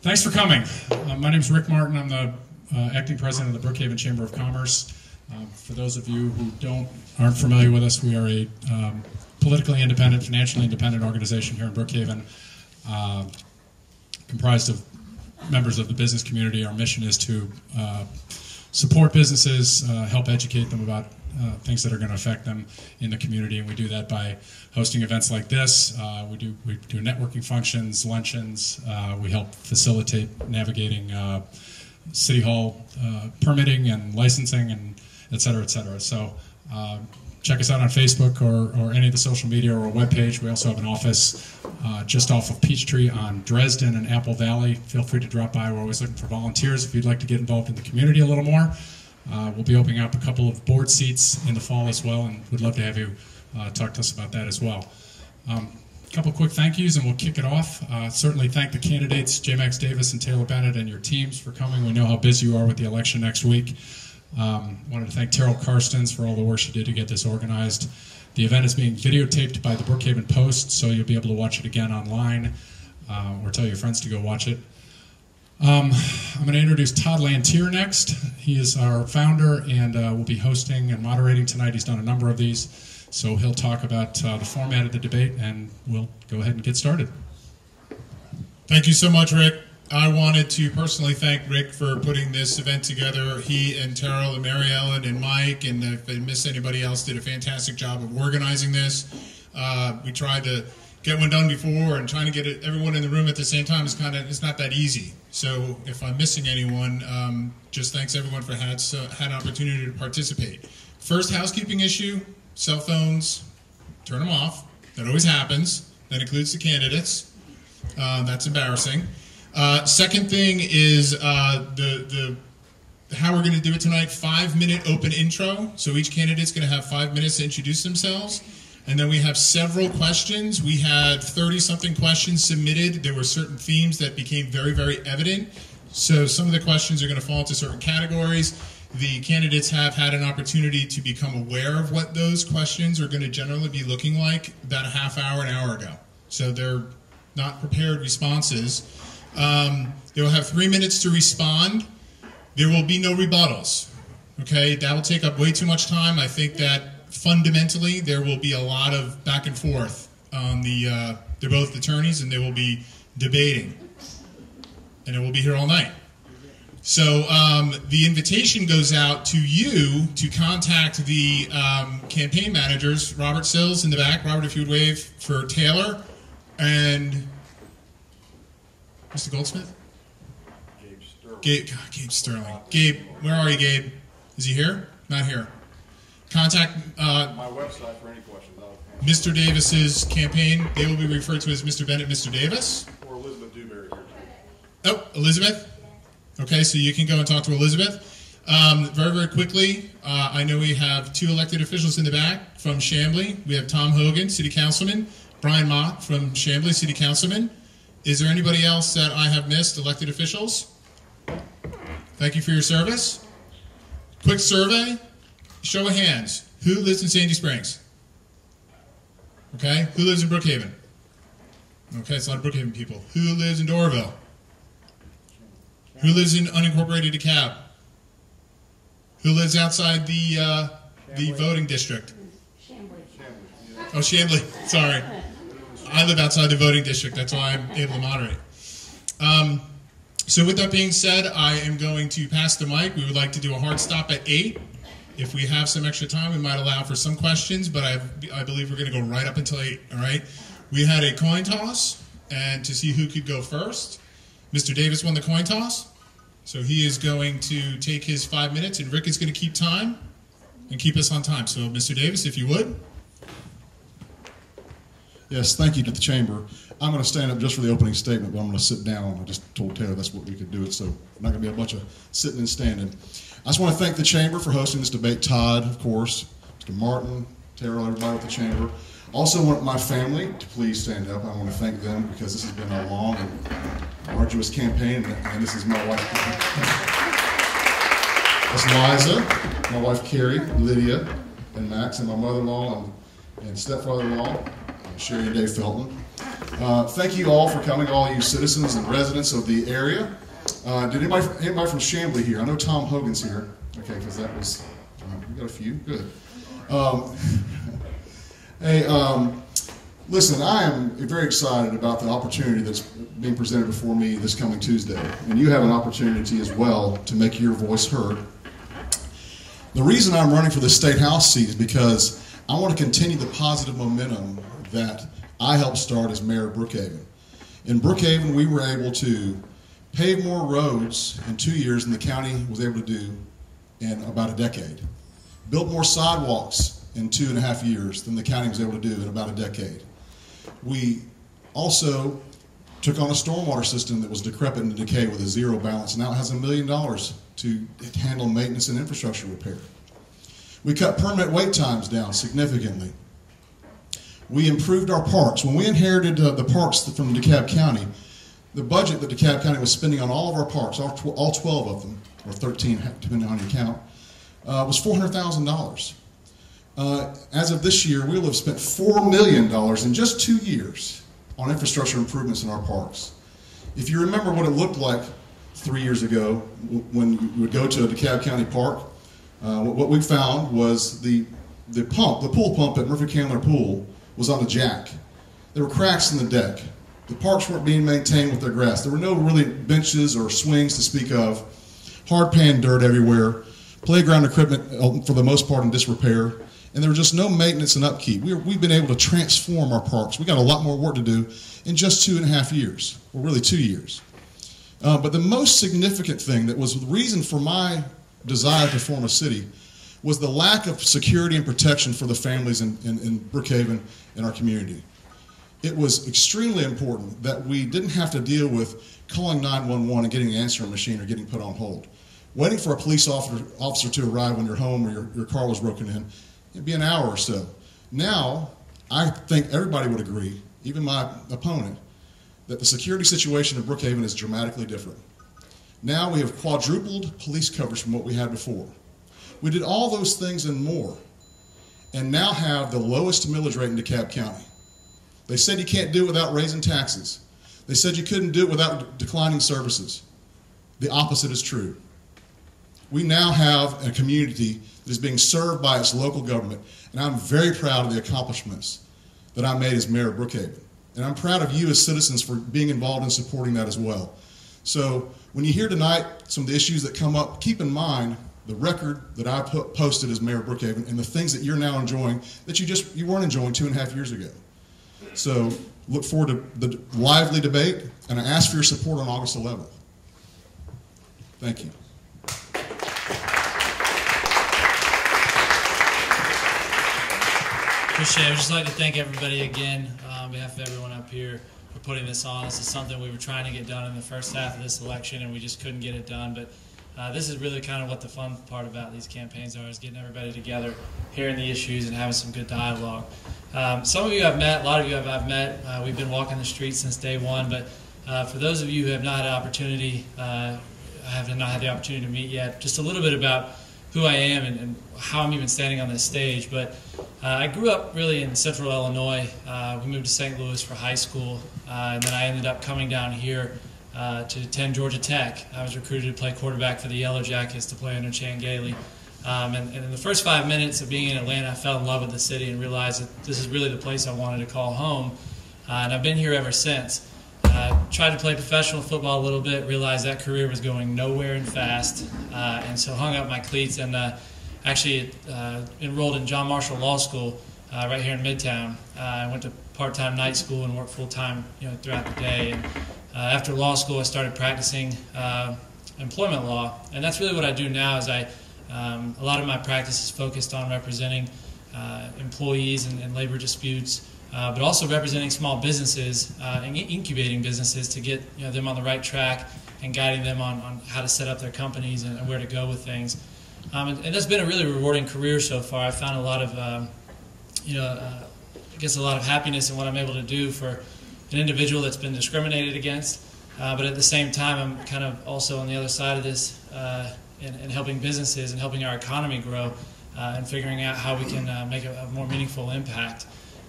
Thanks for coming. Uh, my name is Rick Martin. I'm the uh, acting president of the Brookhaven Chamber of Commerce. Um, for those of you who don't aren't familiar with us, we are a um, politically independent, financially independent organization here in Brookhaven, uh, comprised of members of the business community. Our mission is to uh, support businesses, uh, help educate them about uh, things that are going to affect them in the community, and we do that by hosting events like this. Uh, we do we do networking functions, luncheons. Uh, we help facilitate navigating uh, city hall uh, permitting and licensing, and et cetera, et cetera. So. Check us out on Facebook or, or any of the social media or webpage. We also have an office just off of Peachtree on Dresden and Apple Valley. Feel free to drop by. We're always looking for volunteers if you'd like to get involved in the community a little more. Uh, we'll be opening up a couple of board seats in the fall as well, and we'd love to have you uh, talk to us about that as well. Um, a couple quick thank yous, and we'll kick it off. Uh, certainly thank the candidates, J. Max Davis and Taylor Bennett, and your teams for coming. We know how busy you are with the election next week. Um, wanted to thank Terrell Karstens for all the work she did to get this organized. The event is being videotaped by the Brookhaven Post, so you'll be able to watch it again online uh, or tell your friends to go watch it. Um, I'm going to introduce Todd Lantier next. He is our founder and uh, will be hosting and moderating tonight. He's done a number of these, so he'll talk about uh, the format of the debate, and we'll go ahead and get started. Thank you so much, Rick. I wanted to personally thank Rick for putting this event together. He and Terrell and Mary Ellen and Mike, and if I missed anybody else, did a fantastic job of organizing this. Uh, we tried to get one done before, and trying to get everyone in the room at the same time is kind of it's not that easy. So if I'm missing anyone, um, just thanks everyone for had uh, had an opportunity to participate. First housekeeping issue: cell phones, turn them off. That always happens. That includes the candidates. Uh, that's embarrassing. Uh, second thing is uh, the the how we're going to do it tonight. Five minute open intro. So each candidate's going to have five minutes to introduce themselves. And then we have several questions. We had 30 something questions submitted. There were certain themes that became very, very evident. So some of the questions are going to fall into certain categories. The candidates have had an opportunity to become aware of what those questions are going to generally be looking like about a half hour, an hour ago. So they're not prepared responses. Um, they will have three minutes to respond. There will be no rebuttals. Okay, that will take up way too much time. I think that fundamentally, there will be a lot of back and forth on the. Uh, they're both attorneys, and they will be debating, and it will be here all night. So um, the invitation goes out to you to contact the um, campaign managers, Robert Sills in the back. Robert, if you would wave for Taylor, and Mr. Goldsmith. Gabe Sterling. Gabe, God, Gabe Sterling. Gabe, where are you, Gabe? Is he here? Not here. Contact uh, My website for any questions. Mr. Davis's campaign. They will be referred to as Mr. Bennett, Mr. Davis. Or Elizabeth Dewberry here Oh, Elizabeth. Okay, so you can go and talk to Elizabeth. Um, very, very quickly, uh, I know we have two elected officials in the back from Chamblee. We have Tom Hogan, City Councilman, Brian Mock from Chamblee, City Councilman. Is there anybody else that I have missed, elected officials? Thank you for your service. Quick survey. Show of hands. Who lives in Sandy Springs? Okay. Who lives in Brookhaven? Okay, it's a lot of Brookhaven people. Who lives in Doraville? Who lives in unincorporated DeKalb? Who lives outside the uh, the voting district? Oh, Chamblee. Sorry, I live outside the voting district. That's why I'm able to moderate. Um, so, with that being said, I am going to pass the mic. We would like to do a hard stop at eight. If we have some extra time, we might allow for some questions, but I, I believe we're going to go right up until 8. All right? We had a coin toss, and to see who could go first. Mr. Davis won the coin toss, so he is going to take his five minutes, and Rick is going to keep time and keep us on time. So, Mr. Davis, if you would. Yes, thank you to the chamber. I'm going to stand up just for the opening statement, but I'm going to sit down. I just told Taylor that's what we could do it, so not going to be a bunch of sitting and standing. I just want to thank the chamber for hosting this debate. Todd, of course, Mr. Martin, Terrell, everybody with the chamber. Also want my family to please stand up. I want to thank them because this has been a long and arduous campaign, and this is my wife. That's Liza, my wife Carrie, Lydia, and Max, and my mother-in-law and, and stepfather-in-law, Sherry and Dave Felton. Uh, thank you all for coming, all you citizens and residents of the area. Uh, did anybody, anybody from Chamblee here? I know Tom Hogan's here. Okay, because that was, uh, we got a few. Good. Um, hey, um, listen, I am very excited about the opportunity that's being presented before me this coming Tuesday. And you have an opportunity as well to make your voice heard. The reason I'm running for the state house seat is because I want to continue the positive momentum that I helped start as mayor of Brookhaven. In Brookhaven, we were able to pave more roads in two years than the county was able to do in about a decade. Built more sidewalks in two and a half years than the county was able to do in about a decade. We also took on a stormwater system that was decrepit and decay with a zero balance. Now it has a million dollars to handle maintenance and infrastructure repair. We cut permit wait times down significantly. We improved our parks. When we inherited uh, the parks from DeKalb County, the budget that DeKalb County was spending on all of our parks, all, tw- all 12 of them, or 13, depending on your count, uh, was $400,000. Uh, as of this year, we'll have spent $4 million in just two years on infrastructure improvements in our parks. If you remember what it looked like three years ago when you would go to a DeKalb County park, uh, what, what we found was the, the pump, the pool pump at Murphy Candler Pool, was on a jack. There were cracks in the deck. The parks weren't being maintained with their grass. There were no really benches or swings to speak of. Hard pan dirt everywhere. Playground equipment, uh, for the most part, in disrepair. And there was just no maintenance and upkeep. We we've been able to transform our parks. We got a lot more work to do in just two and a half years, or really two years. Uh, but the most significant thing that was the reason for my desire to form a city was the lack of security and protection for the families in, in, in Brookhaven and our community. It was extremely important that we didn't have to deal with calling 911 and getting an answering machine or getting put on hold. Waiting for a police officer, officer to arrive when you're home or your, your car was broken in, it'd be an hour or so. Now, I think everybody would agree, even my opponent, that the security situation in Brookhaven is dramatically different. Now we have quadrupled police coverage from what we had before. We did all those things and more, and now have the lowest millage rate in DeKalb County. They said you can't do it without raising taxes. They said you couldn't do it without declining services. The opposite is true. We now have a community that is being served by its local government, and I'm very proud of the accomplishments that I made as mayor of Brookhaven. And I'm proud of you as citizens for being involved in supporting that as well. So when you hear tonight some of the issues that come up, keep in mind the record that I put, posted as mayor of Brookhaven and the things that you're now enjoying that you just you weren't enjoying two and a half years ago. So look forward to the lively debate, and I ask for your support on August 11th. Thank you. Appreciate it. I'd just like to thank everybody again uh, on behalf of everyone up here for putting this on. This is something we were trying to get done in the first half of this election, and we just couldn't get it done. But uh, this is really kind of what the fun part about these campaigns are: is getting everybody together, hearing the issues, and having some good dialogue. Um, some of you I've met, a lot of you I've, I've met. Uh, we've been walking the streets since day one. But uh, for those of you who have not had an opportunity, uh, I have not had the opportunity to meet yet, just a little bit about who I am and, and how I'm even standing on this stage. But uh, I grew up really in central Illinois. Uh, we moved to St. Louis for high school, uh, and then I ended up coming down here uh, to attend Georgia Tech. I was recruited to play quarterback for the Yellow Jackets to play under Chan Gailey. Um, and, and in the first five minutes of being in Atlanta, I fell in love with the city and realized that this is really the place I wanted to call home. Uh, and I've been here ever since. Uh, tried to play professional football a little bit, realized that career was going nowhere and fast, uh, and so hung up my cleats and uh, actually uh, enrolled in John Marshall Law School uh, right here in Midtown. Uh, I went to part-time night school and worked full-time, you know, throughout the day. And after law school, I started practicing employment law, and that's really what I do now. Is I um, a lot of my practice is focused on representing employees and, and labor disputes uh, but also representing small businesses uh, and incubating businesses to get you know, them on the right track and guiding them on, on how to set up their companies and, and where to go with things. Um, and, and, that's been a really rewarding career so far. I found a lot of, um, you know, uh, I guess a lot of happiness in what I'm able to do for an individual that's been discriminated against. Uh, but at the same time, I'm kind of also on the other side of this uh, in, in, helping businesses and helping our economy grow uh, and figuring out how we can make a, a more meaningful impact.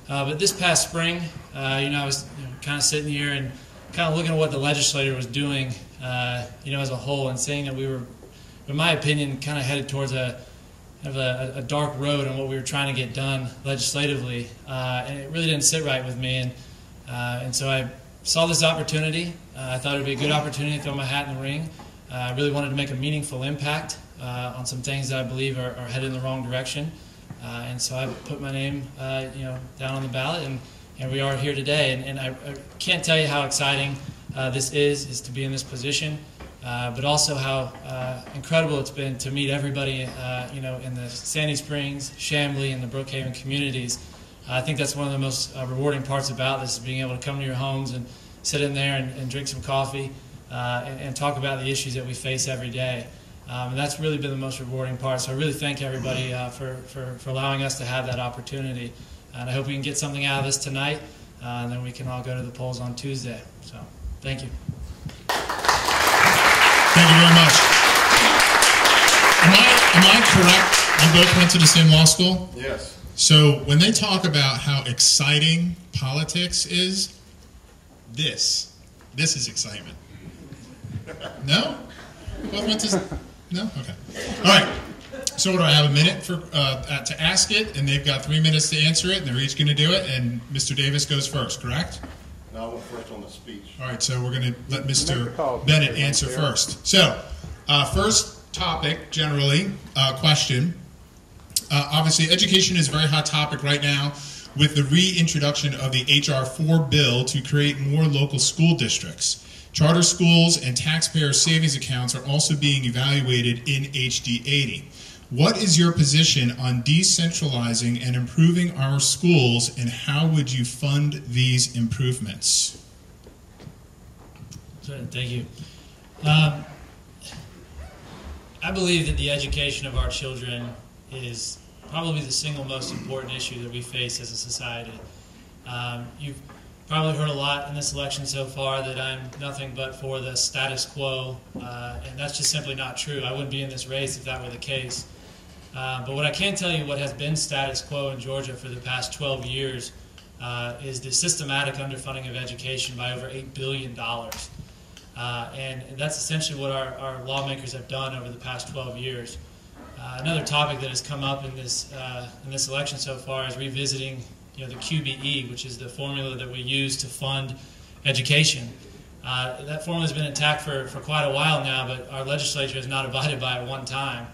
Uh, but this past spring, uh, you know, I was you know, kind of sitting here and kind of looking at what the legislature was doing, uh, you know, as a whole, and seeing that we were, in my opinion, kind of headed towards a of a, a dark road on what we were trying to get done legislatively, uh, and it really didn't sit right with me. And uh, and so I saw this opportunity. Uh, I thought it would be a good opportunity to throw my hat in the ring. Uh, I really wanted to make a meaningful impact uh, on some things that I believe are, are headed in the wrong direction. Uh, and so I put my name, you know, down on the ballot, and and we are here today. And, and I, I, can't tell you how exciting this is, is to be in this position. Uh, but also how uh, incredible it's been to meet everybody, uh, you know, in the Sandy Springs, Chamblee, and the Brookhaven communities. I think that's one of the most uh, rewarding parts about this is being able to come to your homes and sit in there and, and drink some coffee uh, and, and, talk about the issues that we face every day. Um, and that's really been the most rewarding part. So I really thank everybody for, for, for allowing us to have that opportunity. And I hope we can get something out of this tonight, and then we can all go to the polls on Tuesday. So thank you. Thank you very much. Am I, am I correct? You both went to the same law school? Yes. So when they talk about how exciting politics is, this, this is excitement. No? Both went to, no? Okay. All right. So what do I have a minute for uh, to ask it, and they've got three minutes to answer it, and they're each going to do it, and Mr. Davis goes first, correct? No, I went first on the speech. All right, so we're going to let Mr. Bennett answer first. So, uh, first topic, generally, uh, question. Uh, obviously, education is a very hot topic right now with the reintroduction of the H.R. 4 bill to create more local school districts. Charter schools and taxpayer savings accounts are also being evaluated in HD 80. What is your position on decentralizing and improving our schools, and how would you fund these improvements? Thank you. Um, I believe that the education of our children is probably the single most important issue that we face as a society. Um, you've probably heard a lot in this election so far that I'm nothing but for the status quo, uh, and that's just simply not true. I wouldn't be in this race if that were the case. Uh, but what I can tell you, what has been status quo in Georgia for the past 12 years, uh, is the systematic underfunding of education by over $8 billion. Uh, and that's essentially what our, our, lawmakers have done over the past 12 years. Uh, another topic that has come up in this, uh, in this election so far is revisiting you know, the QBE, which is the formula that we use to fund education. that formula has been intact for, for quite a while now, but our legislature has not abided by it one time.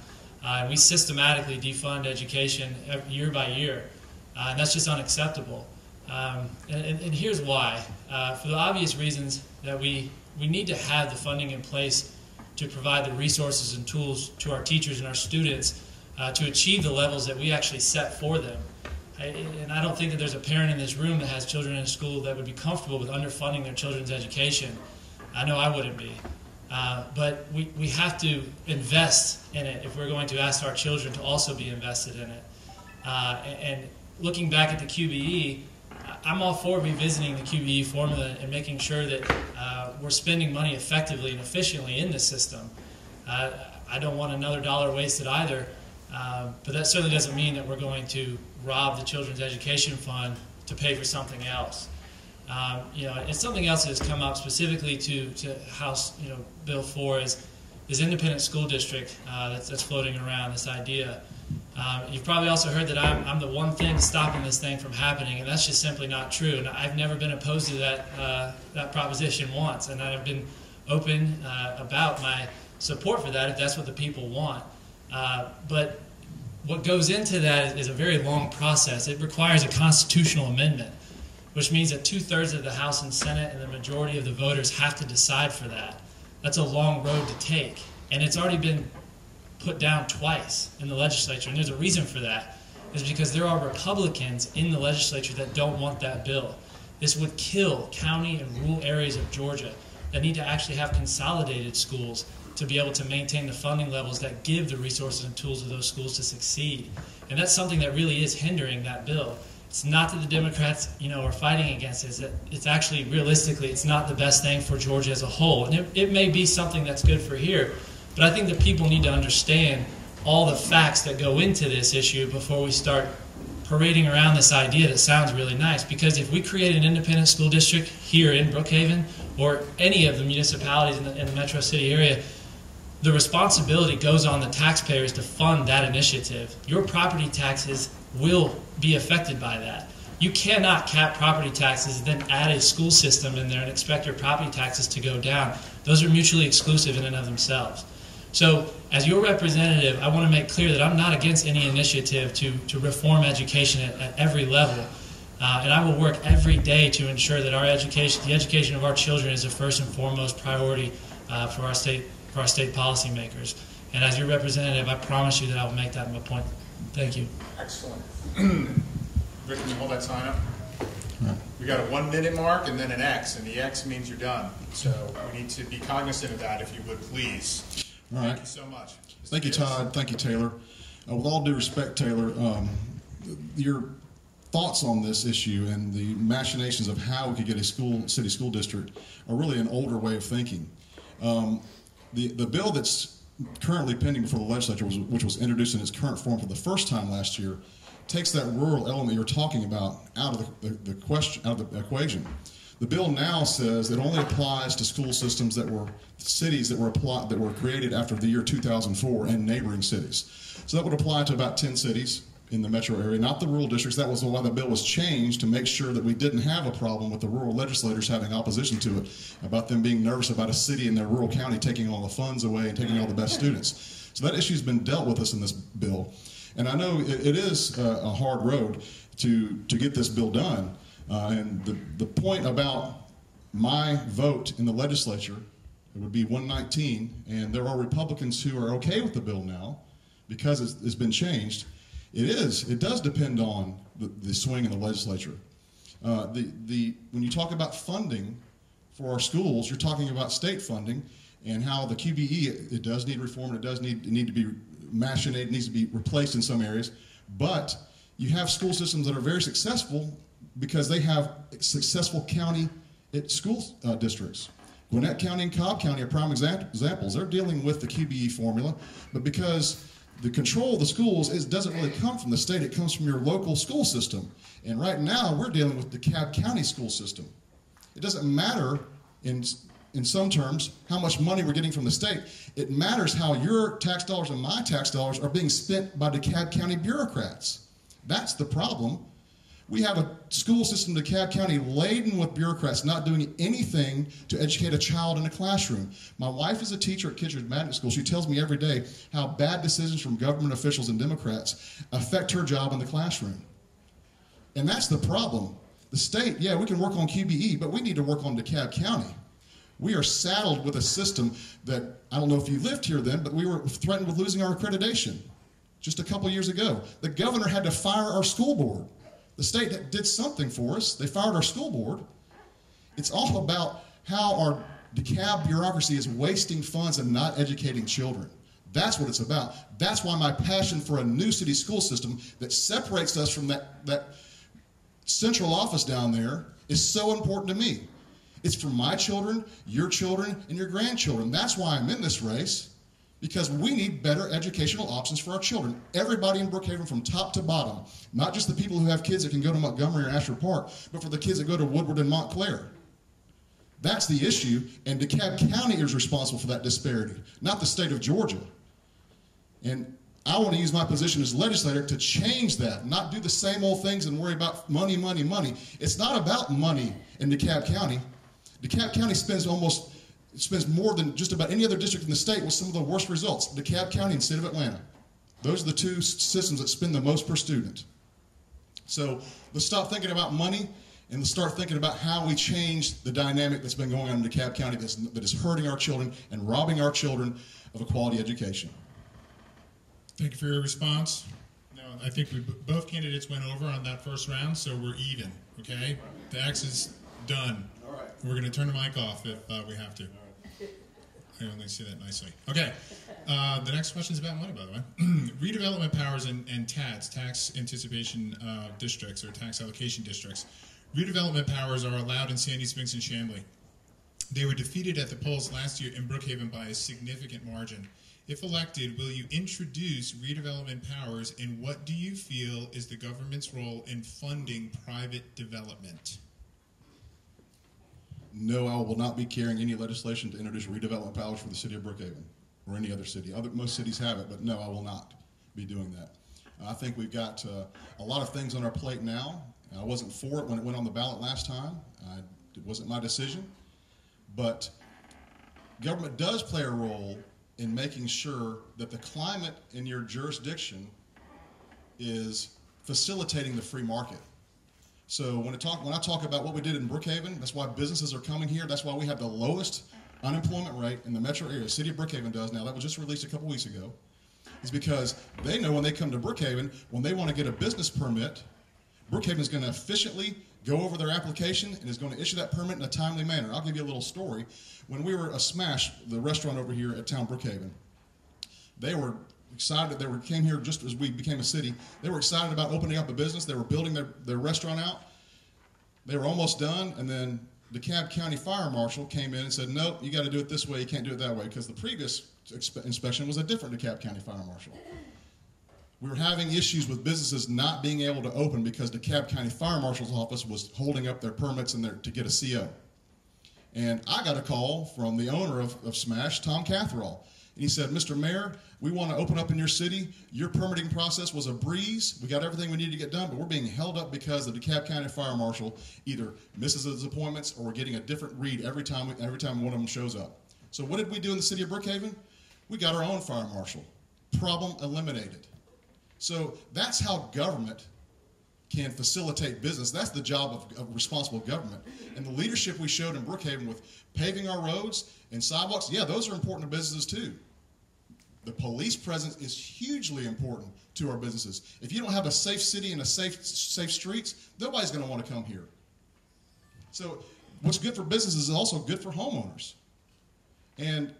Uh, we systematically defund education year by year, uh, and that's just unacceptable. Um, and, and, and, here's why. Uh, for the obvious reasons that we, we need to have the funding in place to provide the resources and tools to our teachers and our students uh, to achieve the levels that we actually set for them. I, and I don't think that there's a parent in this room that has children in school that would be comfortable with underfunding their children's education. I know I wouldn't be. Uh, but we, we have to invest in it if we're going to ask our children to also be invested in it. Uh, and, and, looking back at the QBE, I'm all for revisiting the QBE formula and making sure that uh, we're spending money effectively and efficiently in the system. Uh, I don't want another dollar wasted either, uh, but that certainly doesn't mean that we're going to rob the Children's Education Fund to pay for something else. Um, you know, and something else that has come up specifically to, to House, you know, Bill 4 is, is independent school district uh, that's, that's floating around, this idea. Um, you've probably also heard that I'm, I'm the one thing stopping this thing from happening, and that's just simply not true. And I've never been opposed to that, uh, that proposition once, and I've been open uh, about my support for that if that's what the people want. Uh, but what goes into that is a very long process. It requires a constitutional amendment which means that two thirds of the House and Senate and the majority of the voters have to decide for that. That's a long road to take. And it's already been put down twice in the legislature. And there's a reason for that, is because there are Republicans in the legislature that don't want that bill. This would kill county and rural areas of Georgia that need to actually have consolidated schools to be able to maintain the funding levels that give the resources and tools of those schools to succeed. And that's something that really is hindering that bill. It's not that the Democrats, you know, are fighting against it. It's, that it's actually, realistically, it's not the best thing for Georgia as a whole. And it, it may be something that's good for here, but I think that people need to understand all the facts that go into this issue before we start parading around this idea that sounds really nice because if we create an independent school district here in Brookhaven or any of the municipalities in the, in the metro city area, the responsibility goes on the taxpayers to fund that initiative. Your property taxes will be affected by that. You cannot cap property taxes and then add a school system in there and expect your property taxes to go down. Those are mutually exclusive in and of themselves. So, as your representative, I want to make clear that I'm not against any initiative to, to reform education at, at every level. Uh, and I will work every day to ensure that our education, the education of our children, is a first and foremost priority uh, for our state for our state policymakers. And as your representative, I promise you that I will make that my point. Thank you. Excellent. Rick, can you hold that sign up? We got a one minute mark and then an X, and the X means you're done. So we need to be cognizant of that, if you would, please. All Thank you so much. Thank you, Todd. Thank you, Taylor. Uh, with all due respect, Taylor, um, your thoughts on this issue and the machinations of how we could get a school, city school district are really an older way of thinking. Um, the, the bill that's currently pending before the legislature, was, which was introduced in its current form for the first time last year, takes that rural element you're talking about out of the, the, the question, out of the equation. The bill now says it only applies to school systems that were cities that were applied, that were created after the year 2004 and neighboring cities. So that would apply to about 10 cities in the metro area, not the rural districts. That was why the bill was changed to make sure that we didn't have a problem with the rural legislators having opposition to it, about them being nervous about a city in their rural county taking all the funds away and taking all the best students. So that issue's been dealt with us in this bill. And I know it, it is a, a hard road to, to get this bill done. Uh, and the, the point about my vote in the legislature, it would be 119, and there are Republicans who are okay with the bill now because it's, it's been changed. It is, it does depend on the, the swing in the legislature. Uh, the, the, when you talk about funding for our schools, you're talking about state funding and how the QBE, it, it does need reform, it does need, it need to be machinated, needs to be replaced in some areas, but you have school systems that are very successful because they have successful county school uh, districts. Gwinnett County and Cobb County are prime exam- examples. They're dealing with the QBE formula, but because the control of the schools is, doesn't really come from the state, it comes from your local school system. And right now, we're dealing with the DeKalb County school system. It doesn't matter in, in some terms how much money we're getting from the state. It matters how your tax dollars and my tax dollars are being spent by DeKalb County bureaucrats. That's the problem. We have a school system in DeKalb County laden with bureaucrats not doing anything to educate a child in a classroom. My wife is a teacher at Kittredge Magnet School. She tells me every day how bad decisions from government officials and Democrats affect her job in the classroom. And that's the problem. The state, yeah, we can work on QBE, but we need to work on DeKalb County. We are saddled with a system that, I don't know if you lived here then, but we were threatened with losing our accreditation just a couple years ago. The governor had to fire our school board. The state did something for us. They fired our school board. It's all about how our DeKalb bureaucracy is wasting funds and not educating children. That's what it's about. That's why my passion for a new city school system that separates us from that, that central office down there is so important to me. It's for my children, your children, and your grandchildren. That's why I'm in this race because we need better educational options for our children. Everybody in Brookhaven from top to bottom, not just the people who have kids that can go to Montgomery or Ashford Park, but for the kids that go to Woodward and Montclair. That's the issue, and DeKalb County is responsible for that disparity, not the state of Georgia. And I want to use my position as legislator to change that, not do the same old things and worry about money, money, money. It's not about money in DeKalb County. DeKalb County spends almost spends more than just about any other district in the state with some of the worst results. DeKalb County and State of Atlanta. Those are the two systems that spend the most per student. So let's stop thinking about money and let's start thinking about how we change the dynamic that's been going on in DeKalb County that's, that is hurting our children and robbing our children of a quality education. Thank you for your response. No, I think we, both candidates went over on that first round, so we're even. Okay, the X is done. All right. We're going to turn the mic off if uh, we have to. I only see that nicely. Okay, uh, the next question is about money, by the way. Redevelopment powers and, and TADs, tax anticipation uh, districts or tax allocation districts. Redevelopment powers are allowed in Sandy Springs and Chamblee. They were defeated at the polls last year in Brookhaven by a significant margin. If elected, will you introduce redevelopment powers and what do you feel is the government's role in funding private development? No, I will not be carrying any legislation to introduce redevelopment powers for the city of Brookhaven or any other city. Other, most cities have it, but no, I will not be doing that. I think we've got uh, a lot of things on our plate now. I wasn't for it when it went on the ballot last time. I, it wasn't my decision. But government does play a role in making sure that the climate in your jurisdiction is facilitating the free market. So when I talk when I talk about what we did in Brookhaven, that's why businesses are coming here. That's why we have the lowest unemployment rate in the metro area. City of Brookhaven does now. That was just released a couple weeks ago. Is because they know when they come to Brookhaven, when they want to get a business permit, Brookhaven is going to efficiently go over their application and is going to issue that permit in a timely manner. I'll give you a little story. When we were a Smash, the restaurant over here at Town Brookhaven, they were excited. They were came here just as we became a city. They were excited about opening up a business. They were building their, their restaurant out. They were almost done, and then the DeKalb County Fire Marshal came in and said, "Nope, you got to do it this way. You can't do it that way," because the previous inspection was a different DeKalb County Fire Marshal. We were having issues with businesses not being able to open because the DeKalb County Fire Marshal's office was holding up their permits and their, to get a CO. And I got a call from the owner of, of Smash, Tom Catherall. And he said, Mr. Mayor, we want to open up in your city. Your permitting process was a breeze. We got everything we needed to get done, but we're being held up because the DeKalb County Fire Marshal either misses his appointments or we're getting a different read every time, every time one of them shows up. So what did we do in the city of Brookhaven? We got our own fire marshal. Problem eliminated. So that's how government can facilitate business. That's the job of, of, responsible government. And the leadership we showed in Brookhaven with paving our roads and sidewalks, yeah, those are important to businesses too. The police presence is hugely important to our businesses. If you don't have a safe city and a safe safe streets, nobody's going to want to come here. So what's good for businesses is also good for homeowners. And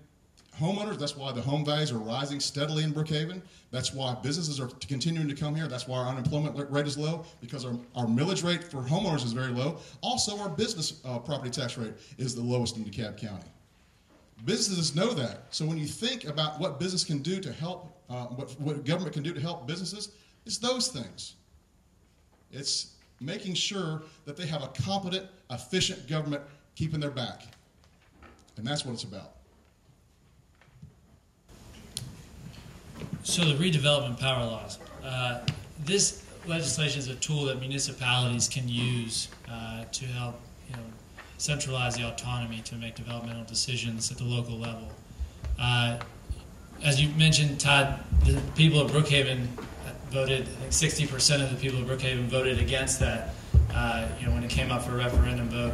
homeowners. That's why the home values are rising steadily in Brookhaven. That's why businesses are continuing to come here. That's why our unemployment rate is low because our, our millage rate for homeowners is very low. Also, our business uh, property tax rate is the lowest in DeKalb County. Businesses know that. So when you think about what business can do to help, uh, what, what government can do to help businesses, it's those things. It's making sure that they have a competent, efficient government keeping their back. And that's what it's about. So the redevelopment power laws. Uh, this legislation is a tool that municipalities can use uh, to help, you know, centralize the autonomy to make developmental decisions at the local level. Uh, as you mentioned, Todd, the people of Brookhaven voted. I think 60% of the people of Brookhaven voted against that. Uh, you know, when it came up for a referendum vote.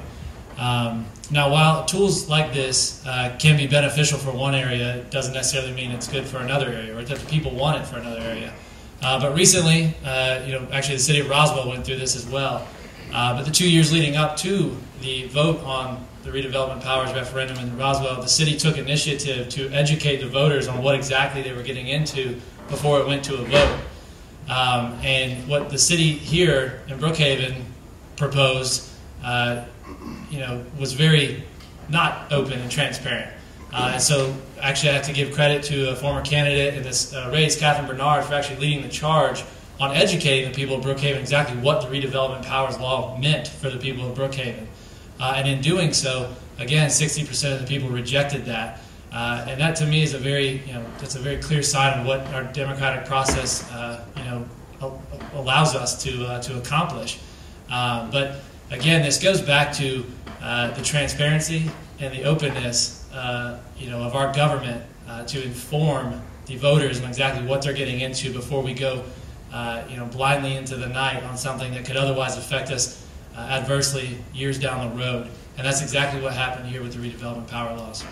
Um, now, while tools like this uh, can be beneficial for one area, it doesn't necessarily mean it's good for another area, or that the people want it for another area. Uh, but recently, uh, you know, actually the city of Roswell went through this as well. Uh, but the two years leading up to the vote on the redevelopment powers referendum in Roswell, the city took initiative to educate the voters on what exactly they were getting into before it went to a vote. Um, and what the city here in Brookhaven proposed uh, you know, was very not open and transparent. Uh, and so, actually, I have to give credit to a former candidate in this uh, race, Catherine Bernard, for actually leading the charge on educating the people of Brookhaven exactly what the redevelopment powers law meant for the people of Brookhaven. Uh, and in doing so, again, 60% of the people rejected that. Uh, and that to me is a very, you know, that's a very clear sign of what our democratic process, uh, you know, allows us to uh, to accomplish. but again, this goes back to uh, the transparency and the openness, uh, you know, of our government uh, to inform the voters on exactly what they're getting into before we go, uh, you know, blindly into the night on something that could otherwise affect us uh, adversely years down the road. And that's exactly what happened here with the redevelopment power laws.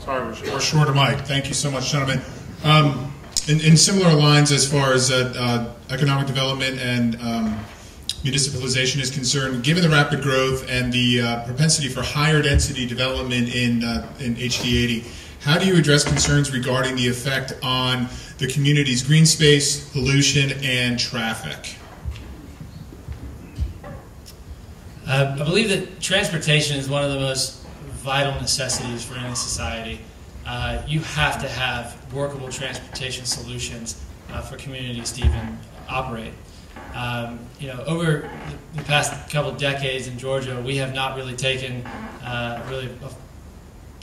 Sorry, we're, short of mic. Thank you so much, gentlemen. Um, in, in, similar lines, as far as uh, economic development and um, municipalization is concerned, given the rapid growth and the uh, propensity for higher density development in, uh, in HD80, how do you address concerns regarding the effect on the community's green space, pollution, and traffic? Uh, I believe that transportation is one of the most vital necessities for any society, uh, you have to have workable transportation solutions uh, for communities to even operate. Um, you know, over the past couple decades in Georgia, we have not really taken uh, really a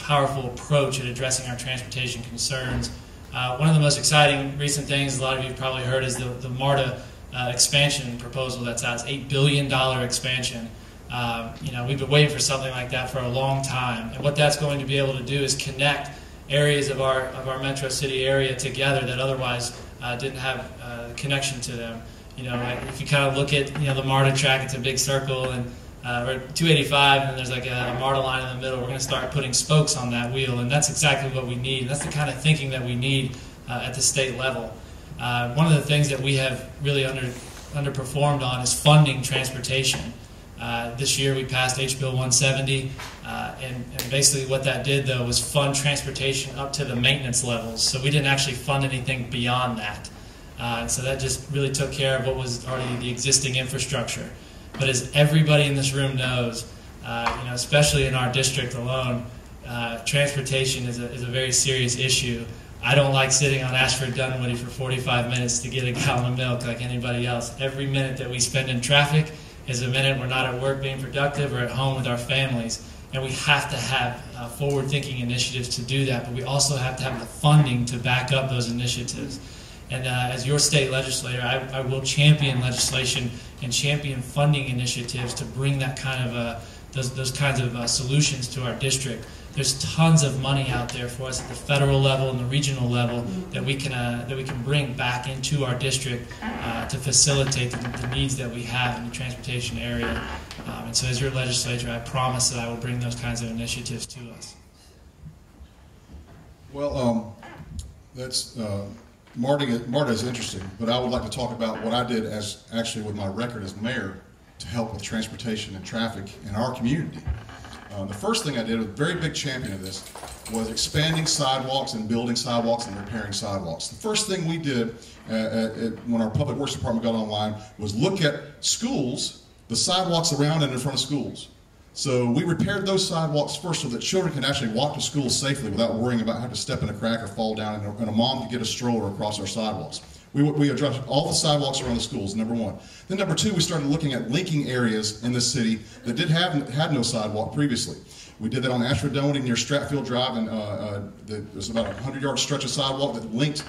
powerful approach at addressing our transportation concerns. Uh, one of the most exciting recent things, a lot of you probably heard, is the, the MARTA uh, expansion proposal that's out. It's $8 billion expansion. Um, you know, we've been waiting for something like that for a long time. And what that's going to be able to do is connect areas of our, of our metro city area together that otherwise uh, didn't have uh, connection to them. You know, if you kind of look at, you know, the MARTA track, it's a big circle, and uh, we're at 285, and there's like a, a MARTA line in the middle. We're going to start putting spokes on that wheel, and that's exactly what we need. That's the kind of thinking that we need uh, at the state level. Uh, one of the things that we have really under, underperformed on is funding transportation. Uh, this year we passed H Bill 170, uh, and, and, basically what that did though was fund transportation up to the maintenance levels. So we didn't actually fund anything beyond that. Uh, and so that just really took care of what was already the existing infrastructure. But as everybody in this room knows, uh, you know, especially in our district alone, uh, transportation is a, is a very serious issue. I don't like sitting on Ashford Dunwoody for 45 minutes to get a gallon of milk like anybody else. Every minute that we spend in traffic is a minute we're not at work being productive or at home with our families. And we have to have uh, forward thinking initiatives to do that, but we also have to have the funding to back up those initiatives. And uh, as your state legislator, I, I, will champion legislation and champion funding initiatives to bring that kind of uh, those, those kinds of uh, solutions to our district. There's tons of money out there for us at the federal level and the regional level that we can uh, that we can bring back into our district uh, to facilitate the, the, needs that we have in the transportation area. Um, and so, as your legislator, I promise that I will bring those kinds of initiatives to us. Well, um, that's uh, Marta, is interesting, but I would like to talk about what I did as actually with my record as mayor to help with transportation and traffic in our community. Uh, the first thing I did, a very big champion of this, was expanding sidewalks and building sidewalks and repairing sidewalks. The first thing we did uh, at, at, when our public works department got online was look at schools, the sidewalks around and in front of schools. So we repaired those sidewalks first so that children can actually walk to school safely without worrying about having to step in a crack or fall down and a, mom could get a stroller across our sidewalks. We, we addressed all the sidewalks around the schools, number one. Then number two, we started looking at linking areas in the city that did have had no sidewalk previously. We did that on Ashford Dunwoody near Stratfield Drive, and uh, uh, there's about a 100-yard stretch of sidewalk that linked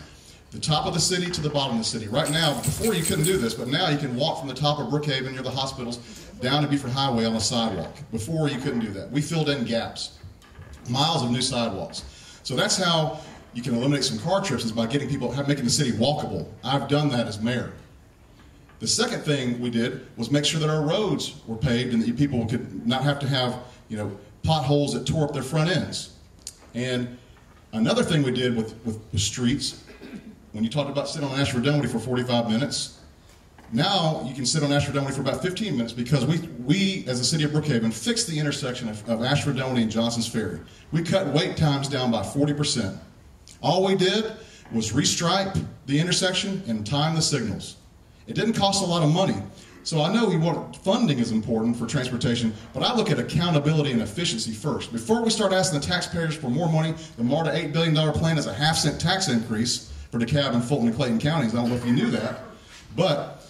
the top of the city to the bottom of the city. Right now, before you couldn't do this, but now you can walk from the top of Brookhaven near the hospitals down to Buford Highway on a sidewalk. Before you couldn't do that. We filled in gaps, miles of new sidewalks. So that's how you can eliminate some car trips is by getting people, making the city walkable. I've done that as mayor. The second thing we did was make sure that our roads were paved and that people could not have to have, you know, potholes that tore up their front ends. And another thing we did with, with the streets, when you talked about sitting on Ashford Dunwoody for 45 minutes, now you can sit on Ashford Dunwoody for about 15 minutes because we, we as the city of Brookhaven, fixed the intersection of, of Ashford Dunwoody and Johnson's Ferry. We cut wait times down by 40%. All we did was restripe the intersection and time the signals. It didn't cost a lot of money. So I know we want funding is important for transportation, but I look at accountability and efficiency first. Before we start asking the taxpayers for more money, the MARTA $8 billion plan is a half cent tax increase for DeKalb and Fulton and Clayton counties. I don't know if you knew that. But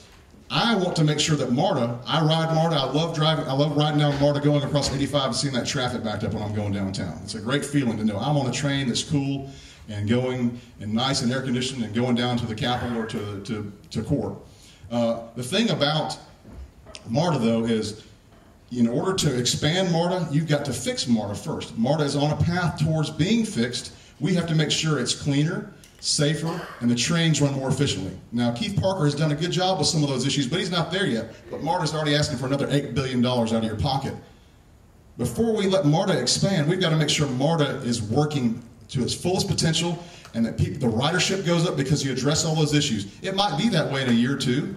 I want to make sure that MARTA, I ride MARTA, I love driving, I love riding down MARTA going across 85 and seeing that traffic backed up when I'm going downtown. It's a great feeling to know I'm on a train that's cool and going and nice and air conditioned and going down to the Capitol or to, to, to court. Uh, the thing about MARTA though is in order to expand MARTA, you've got to fix MARTA first. MARTA is on a path towards being fixed. We have to make sure it's cleaner, safer, and the trains run more efficiently. Now, Keith Parker has done a good job with some of those issues, but he's not there yet. But MARTA's already asking for another $8 billion out of your pocket. Before we let MARTA expand, we've got to make sure MARTA is working to its fullest potential and that the ridership goes up because you address all those issues. It might be that way in a year or two,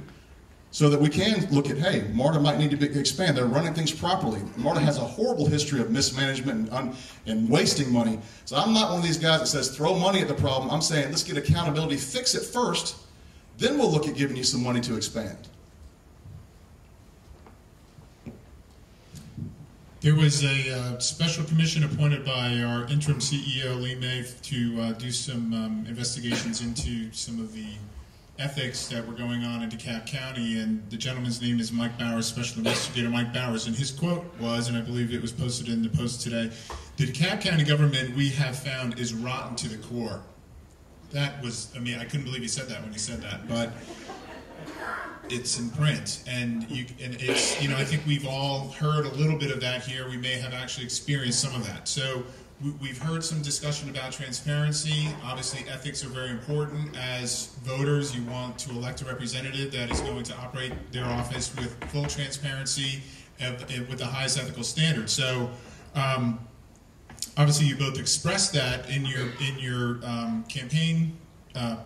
so that we can look at, hey, MARTA might need to be, expand. They're running things properly. MARTA has a horrible history of mismanagement and, un, and wasting money. So I'm not one of these guys that says throw money at the problem. I'm saying let's get accountability, fix it first, then we'll look at giving you some money to expand. There was a uh, special commission appointed by our interim CEO, Lee May, to uh, do some um, investigations into some of the ethics that were going on in DeKalb County. And the gentleman's name is Mike Bowers, Special Investigator Mike Bowers. And his quote was, and I believe it was posted in the Post today the DeKalb County government we have found is rotten to the core. That was, I mean, I couldn't believe he said that when he said that. But it's in print, and you and it's you know I think we've all heard a little bit of that here. We may have actually experienced some of that. So we've heard some discussion about transparency. Obviously, ethics are very important. As voters, you want to elect a representative that is going to operate their office with full transparency and, with the highest ethical standards. So. Um, obviously, you both expressed that in your in your um, campaign uh,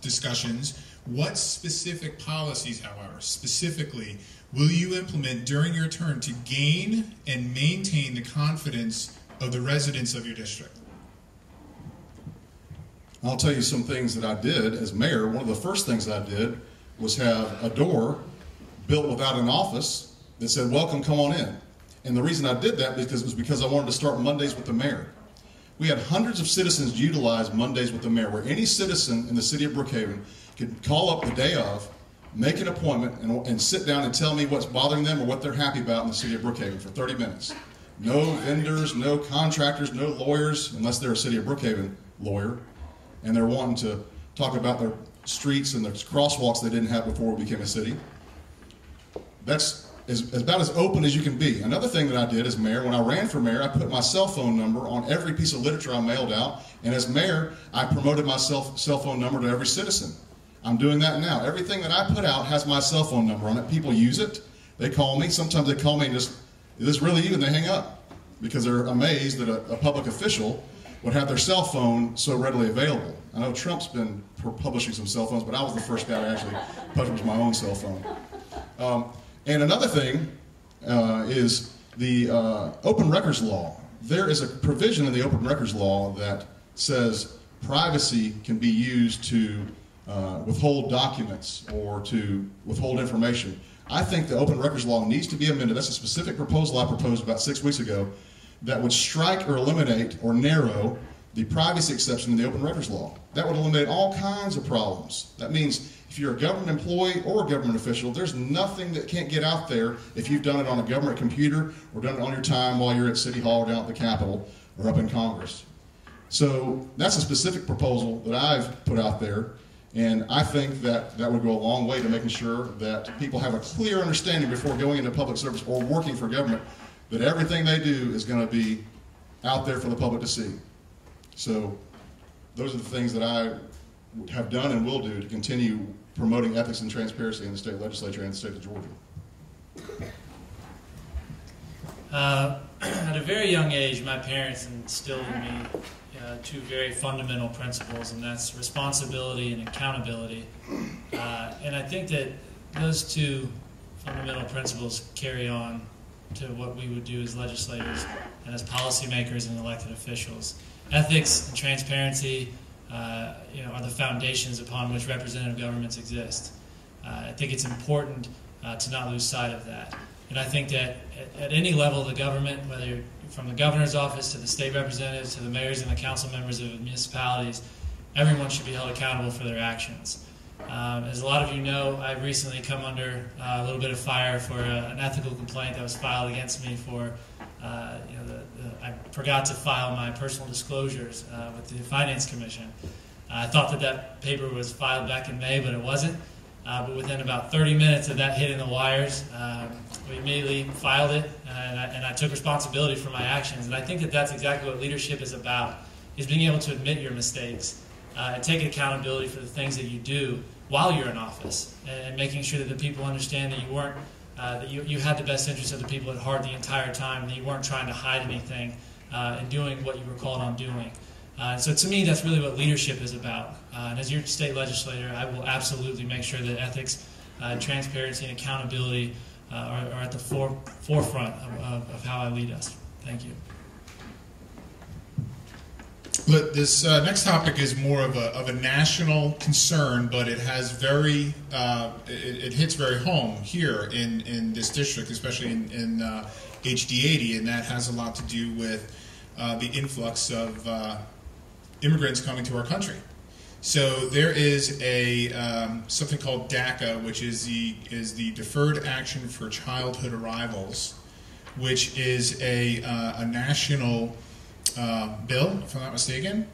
discussions. What specific policies, however, specifically, will you implement during your term to gain and maintain the confidence of the residents of your district? I'll tell you some things that I did as mayor. One of the first things I did was have a door built without an office that said, Welcome, come on in. And the reason I did that because was because I wanted to start Mondays with the mayor. We had hundreds of citizens utilize Mondays with the mayor, where any citizen in the city of Brookhaven could call up the day of, make an appointment, and, and sit down and tell me what's bothering them or what they're happy about in the city of Brookhaven for 30 minutes. No vendors, no contractors, no lawyers, unless they're a city of Brookhaven lawyer, and they're wanting to talk about their streets and the crosswalks they didn't have before we became a city. That's as, about as open as you can be. Another thing that I did as mayor, when I ran for mayor, I put my cell phone number on every piece of literature I mailed out. And as mayor, I promoted my cell, cell phone number to every citizen. I'm doing that now. Everything that I put out has my cell phone number on it. People use it. They call me. Sometimes they call me and just, is this really? And they hang up because they're amazed that a, a public official would have their cell phone so readily available. I know Trump's been publishing some cell phones, but I was the first guy to actually publish my own cell phone. Um, and another thing uh, is the uh, open records law. There is a provision in the open records law that says privacy can be used to uh, withhold documents or to withhold information. I think the open records law needs to be amended. That's a specific proposal I proposed about six weeks ago that would strike or eliminate or narrow the privacy exception in the open records law. That would eliminate all kinds of problems. That means if you're a government employee or a government official, there's nothing that can't get out there if you've done it on a government computer or done it on your time while you're at City Hall down at the Capitol or up in Congress. So that's a specific proposal that I've put out there. And I think that that would go a long way to making sure that people have a clear understanding before going into public service or working for government that everything they do is going to be out there for the public to see. So those are the things that I have done and will do to continue promoting ethics and transparency in the state legislature and the state of Georgia. Uh, at a very young age, my parents instilled in me uh, two very fundamental principles, and that's responsibility and accountability. Uh, and I think that those two fundamental principles carry on to what we would do as legislators and as policymakers and elected officials. Ethics and transparency uh, you know, are the foundations upon which representative governments exist. Uh, I think it's important uh, to not lose sight of that. And I think that at, at, any level of the government, whether from the governor's office to the state representatives to the mayors and the council members of municipalities, everyone should be held accountable for their actions. Um, as a lot of you know, I've recently come under uh, a little bit of fire for a, an ethical complaint that was filed against me for, uh, you know, the, the, I forgot to file my personal disclosures uh, with the Finance Commission. I thought that that paper was filed back in May, but it wasn't. Uh, but within about 30 minutes of that hitting the wires, um, we immediately filed it, and I, and I took responsibility for my actions. And I think that that's exactly what leadership is about: is being able to admit your mistakes, uh, and take accountability for the things that you do while you're in office and making sure that the people understand that you weren't uh, that you, you had the best interests of the people at heart the entire time that you weren't trying to hide anything uh, and doing what you were called on doing uh, so to me that's really what leadership is about uh, and as your state legislator I will absolutely make sure that ethics uh, transparency and accountability uh, are, are, at the fore, forefront of, of, of how I lead us thank you but this uh, next topic is more of a, of a national concern, but it has very, uh, it, it, hits very home here in, in this district, especially in, in uh, HD80, and that has a lot to do with uh, the influx of uh, immigrants coming to our country. So there is a um, something called DACA, which is the is the Deferred Action for Childhood Arrivals, which is a uh, a national uh, bill, if I'm not mistaken,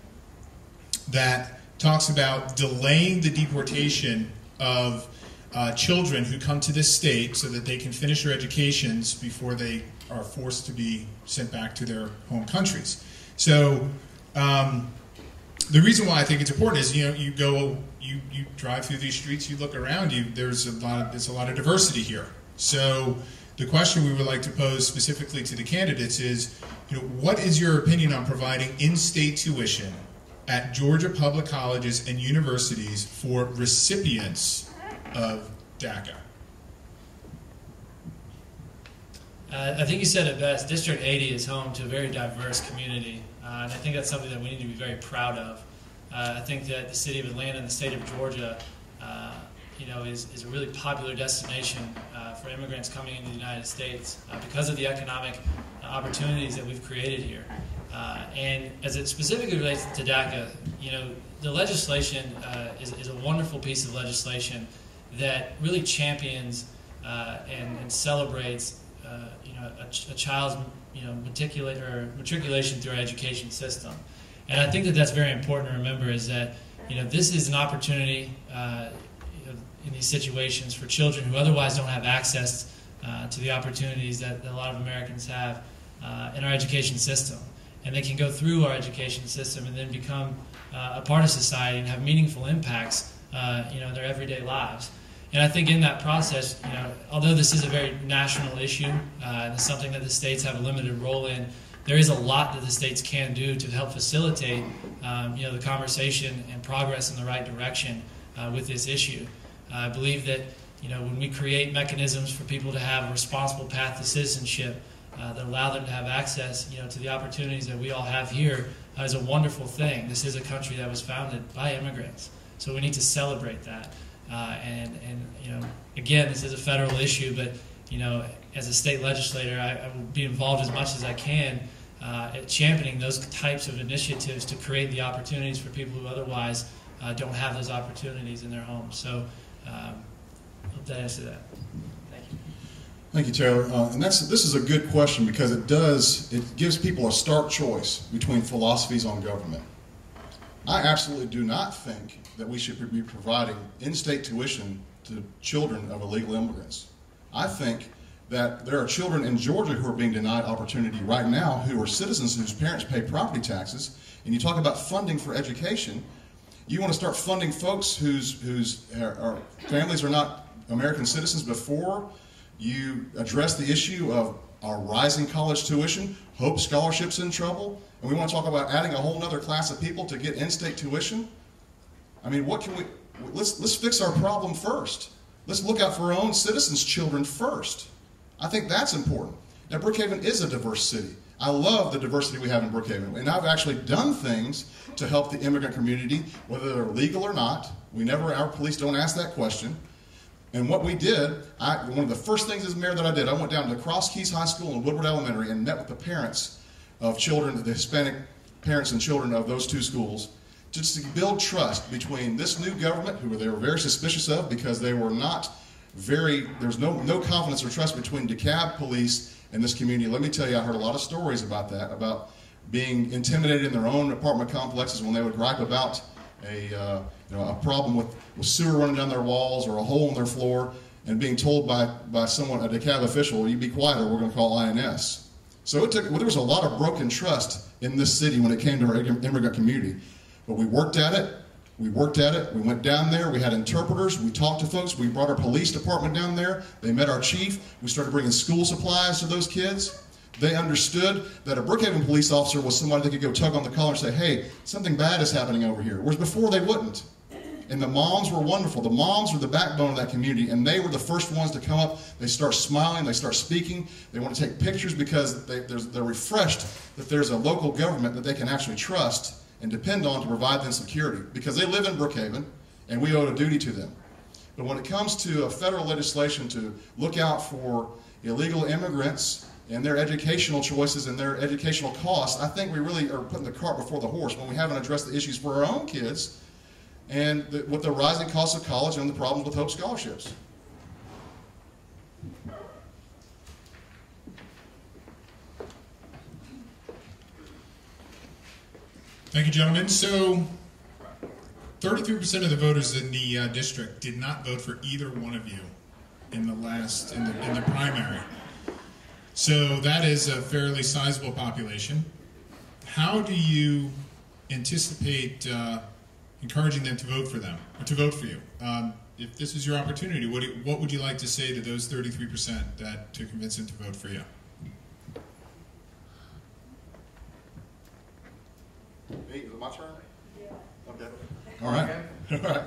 that talks about delaying the deportation of uh, children who come to this state so that they can finish their educations before they are forced to be sent back to their home countries. So. Um, the reason why I think it's important is you know you go you you drive through these streets you look around you there's a lot of, there's a lot of diversity here. So the question we would like to pose specifically to the candidates is you know what is your opinion on providing in-state tuition at Georgia public colleges and universities for recipients of DACA? Uh, I think you said it best. District 80 is home to a very diverse community, uh, and I think that's something that we need to be very proud of. Uh, I think that the city of Atlanta and the state of Georgia, uh, you know, is, is a really popular destination uh, for immigrants coming into the United States uh, because of the economic opportunities that we've created here. and as it specifically relates to DACA, you know, the legislation is, is a wonderful piece of legislation that really champions and, and celebrates uh, you know, a, a, child's you know, matriculate or matriculation through our education system. And I think that that's very important to remember is that you know, this is an opportunity uh, you know, in these situations for children who otherwise don't have access uh, to the opportunities that, that, a lot of Americans have uh, in our education system. And they can go through our education system and then become uh, a part of society and have meaningful impacts uh, you know, in their everyday lives. And I think in that process, you know, although this is a very national issue uh, and it's something that the states have a limited role in, there is a lot that the states can do to help facilitate, um, you know, the conversation and progress in the right direction uh, with this issue. Uh, I believe that, you know, when we create mechanisms for people to have a responsible path to citizenship uh, that allow them to have access, you know, to the opportunities that we all have here, uh, is a wonderful thing. This is a country that was founded by immigrants, so we need to celebrate that. Uh, and, and, you know, again, this is a federal issue, but, you know, as a state legislator, I, I will be involved as much as I can uh, at championing those types of initiatives to create the opportunities for people who otherwise uh, don't have those opportunities in their homes. So, um, hope that answers that. Thank you. Thank you, Taylor. Uh, and that's this is a good question because it does it gives people a stark choice between philosophies on government. I absolutely do not think that we should be providing in-state tuition to children of illegal immigrants. I think that there are children in Georgia who are being denied opportunity right now who are citizens whose parents pay property taxes. And you talk about funding for education. You want to start funding folks whose, whose uh, are, families are not American citizens before you address the issue of our rising college tuition, Hope Scholarship's in trouble, and we want to talk about adding a whole other class of people to get in-state tuition. I mean, what can we, let's, let's fix our problem first. Let's look out for our own citizens' children first. I think that's important. Now, Brookhaven is a diverse city. I love the diversity we have in Brookhaven. And I've actually done things to help the immigrant community, whether they're legal or not. We never, our police don't ask that question. And what we did, I, one of the first things as mayor that I did, I went down to Cross Keys High School and Woodward Elementary and met with the parents of children, the Hispanic parents and children of those two schools, just to build trust between this new government, who they were very suspicious of because they were not very, there's no, no confidence or trust between DeKalb police and this community. Let me tell you, I heard a lot of stories about that, about being intimidated in their own apartment complexes when they would gripe about a, uh, you know, a problem with, with sewer running down their walls or a hole in their floor and being told by, by someone, a DeKalb official, you be quiet or we're going to call INS. So it took, well, there was a lot of broken trust in this city when it came to our immigrant community. But we worked at it. We worked at it. We went down there. We had interpreters. We talked to folks. We brought our police department down there. They met our chief. We started bringing school supplies to those kids. They understood that a Brookhaven police officer was somebody that could go tug on the collar and say, hey, something bad is happening over here. Whereas before they wouldn't. And the moms were wonderful. The moms were the backbone of that community, and they were the first ones to come up. They start smiling, they start speaking, they want to take pictures because they, are refreshed that there's a local government that they can actually trust and depend on to provide them security because they live in Brookhaven and we owe a duty to them. But when it comes to a federal legislation to look out for illegal immigrants and their educational choices and their educational costs, I think we really are putting the cart before the horse when we haven't addressed the issues for our own kids and the, with the rising cost of college and the problems with Hope scholarships. Thank you, gentlemen. So, 33% of the voters in the uh, district did not vote for either one of you in the last in the, in the primary. So that is a fairly sizable population. How do you anticipate uh, encouraging them to vote for them or to vote for you? Um, if this is your opportunity, what, do you- what would you like to say to those 33% that to convince them to vote for you? Me, is it my turn? Yeah. Okay. All right. All right.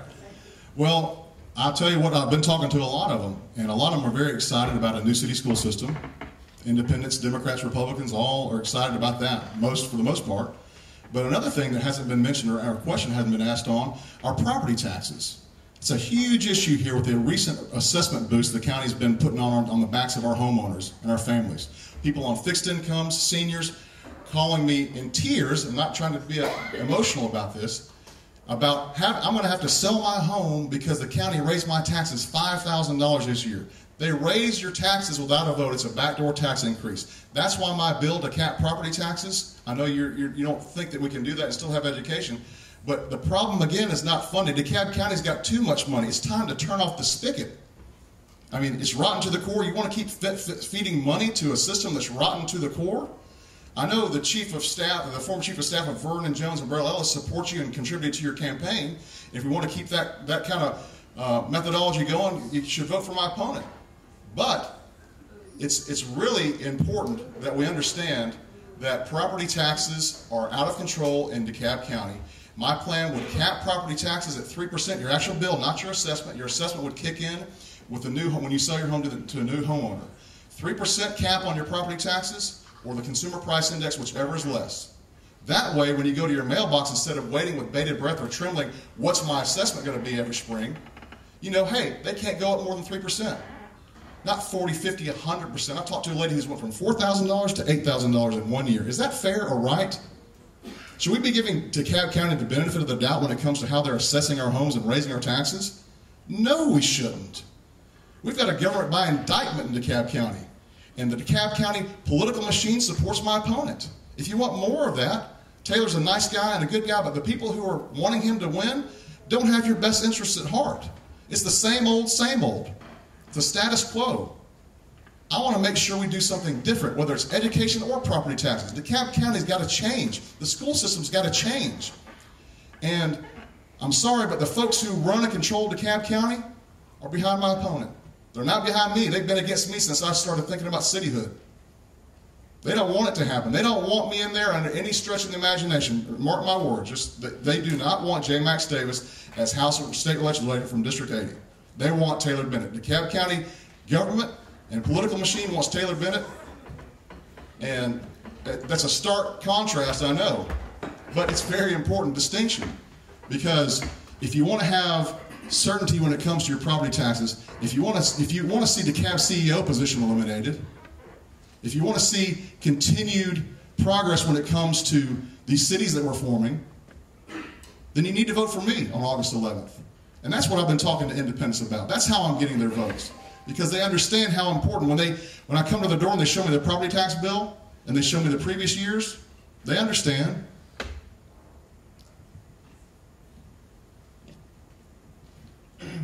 Well, I'll tell you what, I've been talking to a lot of them, and a lot of them are very excited about a new city school system. Independents, Democrats, Republicans, all are excited about that, most for the most part. But another thing that hasn't been mentioned or our question hasn't been asked on are property taxes. It's a huge issue here with the recent assessment boost the county's been putting on on the backs of our homeowners and our families. People on fixed incomes, seniors, calling me in tears. I'm not trying to be uh, emotional about this. About have, I'm going to have to sell my home because the county raised my taxes five thousand dollars this year. They raise your taxes without a vote. It's a backdoor tax increase. That's why my bill to cap property taxes. I know you're, you're, you don't think that we can do that and still have education, but the problem again is not funding. DeKalb County's got too much money. It's time to turn off the spigot. I mean, it's rotten to the core. You want to keep fe- fe- feeding money to a system that's rotten to the core? I know the chief of staff, the former chief of staff of Vernon Jones and Burrell Ellis support you and contributed to your campaign. If we want to keep that, that kind of uh, methodology going, you should vote for my opponent. But it's, it's really important that we understand that property taxes are out of control in DeKalb County. My plan would cap property taxes at 3%, your actual bill, not your assessment. Your assessment would kick in with a new when you sell your home to, the, to a new homeowner. 3% cap on your property taxes or the consumer price index, whichever is less. That way, when you go to your mailbox, instead of waiting with bated breath or trembling, what's my assessment going to be every spring? You know, hey, they can't go up more than 3%. Not 40, 50, 100%. I talked to a lady who's went from $4,000 to $8,000 in one year. Is that fair or right? Should we be giving DeKalb County the benefit of the doubt when it comes to how they're assessing our homes and raising our taxes? No, we shouldn't. We've got a government by indictment in DeKalb County. And the DeKalb County political machine supports my opponent. If you want more of that, Taylor's a nice guy and a good guy, but the people who are wanting him to win don't have your best interests at heart. It's the same old, same old. The status quo. I want to make sure we do something different, whether it's education or property taxes. DeKalb County's got to change. The school system's got to change. And I'm sorry, but the folks who run and control DeKalb County are behind my opponent. They're not behind me. They've been against me since I started thinking about cityhood. They don't want it to happen. They don't want me in there under any stretch of the imagination. Mark my words. Just they do not want J. Max Davis as House State Legislator from District 80. They want Taylor Bennett. The DeKalb County government and political machine wants Taylor Bennett, and that's a stark contrast, I know, but it's very important distinction because if you want to have certainty when it comes to your property taxes, if you want to, if you want to see the DeKalb CEO position eliminated, if you want to see continued progress when it comes to these cities that we're forming, then you need to vote for me on August 11th. And that's what I've been talking to independents about. That's how I'm getting their votes. Because they understand how important when they when I come to the door and they show me the property tax bill and they show me the previous years, they understand.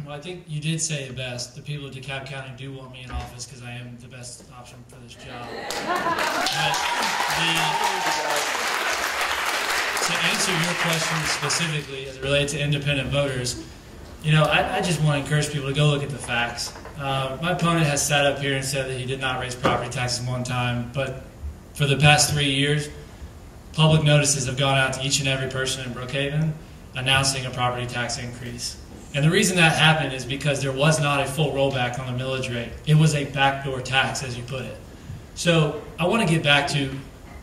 Well, I think you did say it best. The people of DeKalb County do want me in office because I am the best option for this job. But the, to answer your question specifically as it relates to independent voters, you know, I, I just want to encourage people to go look at the facts. Uh, my opponent has sat up here and said that he did not raise property taxes one time, but for the past three years, public notices have gone out to each and every person in Brookhaven announcing a property tax increase. And the reason that happened is because there was not a full rollback on the millage rate. It was a backdoor tax, as you put it. So I want to get back to